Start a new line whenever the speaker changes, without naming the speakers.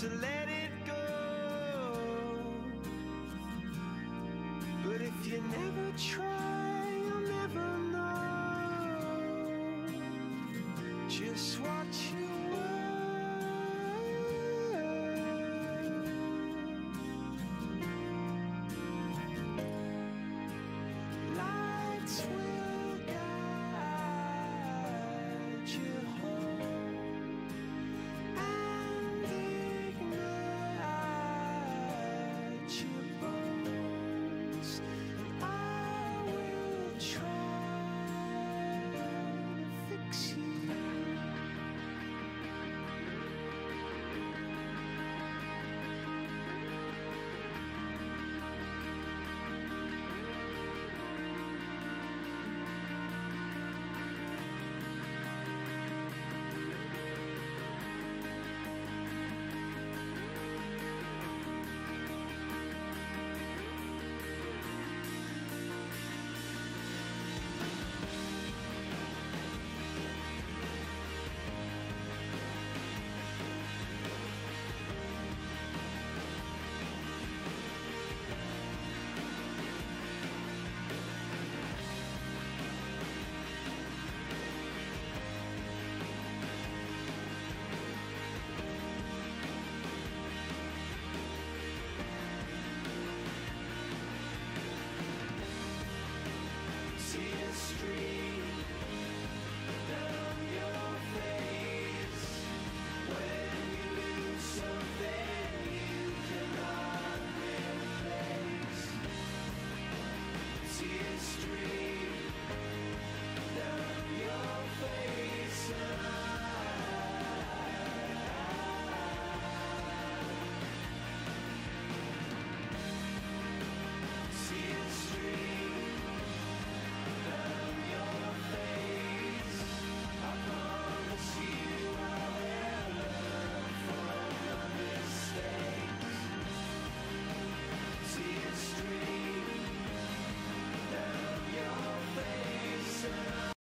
to let it go. But if you never try, you'll never know. Just